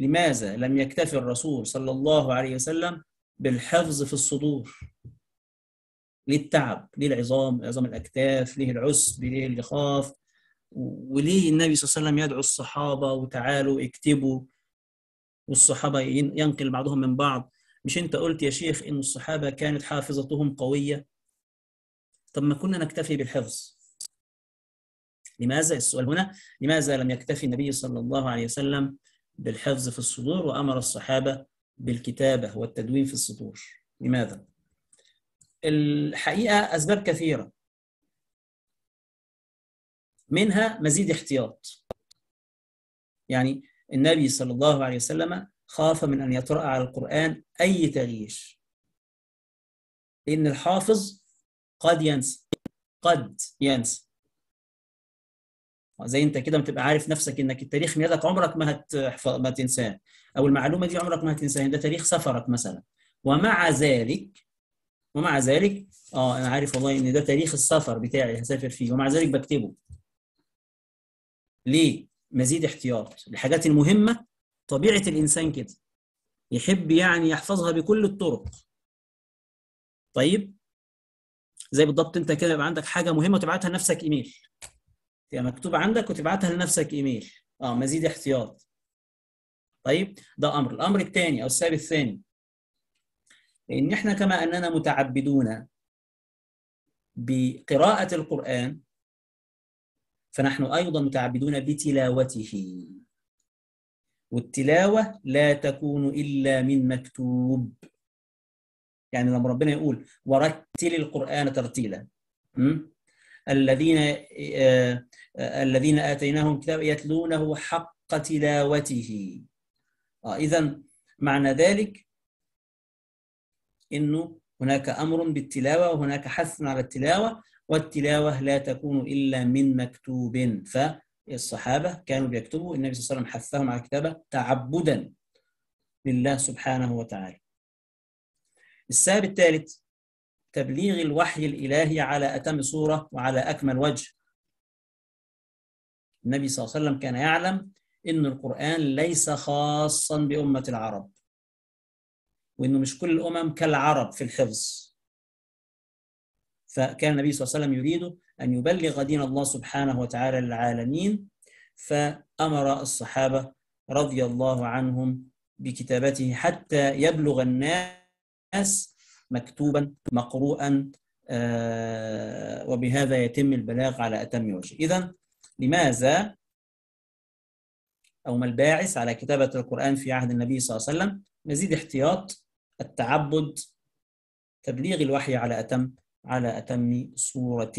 لماذا لم يكتفي الرسول صلى الله عليه وسلم بالحفظ في الصدور؟ ليه التعب ليه العظام عظام الأكتاف ليه العسب ليه اللخاف وليه النبي صلى الله عليه وسلم يدعو الصحابة وتعالوا اكتبوا والصحابة ينقل بعضهم من بعض؟ مش أنت قلت يا شيخ إن الصحابة كانت حافظتهم قوية؟ طب ما كنا نكتفي بالحفظ. لماذا؟ السؤال هنا لماذا لم يكتفي النبي صلى الله عليه وسلم بالحفظ في الصدور وأمر الصحابة بالكتابة والتدوين في السطور. لماذا؟ الحقيقة أسباب كثيرة. منها مزيد احتياط. يعني النبي صلى الله عليه وسلم خاف من أن يطرأ على القرآن أي تغيير. لأن الحافظ قد ينسى قد ينسى. زي انت كده بتبقى عارف نفسك انك التاريخ ميلادك عمرك ما هت... ما تنساه. أو المعلومة دي عمرك ما هتنساها. ده تاريخ سفرك مثلا. ومع ذلك ومع ذلك آه أنا عارف والله إن ده تاريخ السفر بتاعي هسافر فيه. ومع ذلك بكتبه. ليه؟ مزيد احتياط. الحاجات المهمة طبيعة الإنسان كده. يحب يعني يحفظها بكل الطرق. طيب؟ زي بالضبط انت كده يبقى عندك حاجة مهمة وتبعتها لنفسك إيميل. تبقى مكتوبه عندك وتبعتها لنفسك إيميل. آه مزيد احتياط. طيب ده أمر. الأمر الثاني أو السبب الثاني. لأن إحنا كما أننا متعبدون بقراءة القرآن فنحن أيضا متعبدون بتلاوته. والتلاوة لا تكون إلا من مكتوب. يعني لما ربنا يقول ورتل القرآن ترتيلا. الذين آه آه الذين آتيناهم كتاب يتلونه حق تلاوته. آه اذا معنى ذلك إنه هناك أمر بالتلاوة وهناك حث على التلاوة والتلاوة لا تكون إلا من مكتوب. فالصحابة كانوا بيكتبوا النبي صلى الله عليه وسلم حثهم على الكتابة تعبدا لله سبحانه وتعالى. السبب الثالث تبليغ الوحي الإلهي على أتم صورة وعلى أكمل وجه. النبي صلى الله عليه وسلم كان يعلم أن القرآن ليس خاصا بأمة العرب وأنه مش كل الأمم كالعرب في الحفظ. فكان النبي صلى الله عليه وسلم يريد أن يبلغ دين الله سبحانه وتعالى للعالمين فأمر الصحابة رضي الله عنهم بكتابته حتى يبلغ الناس مكتوبا مقروءا آه وبهذا يتم البلاغ على أتم وجه. إذا لماذا أو ما الباعث على كتابة القرآن في عهد النبي صلى الله عليه وسلم؟ مزيد احتياط التعبد تبليغ الوحي على أتم على أتم صورة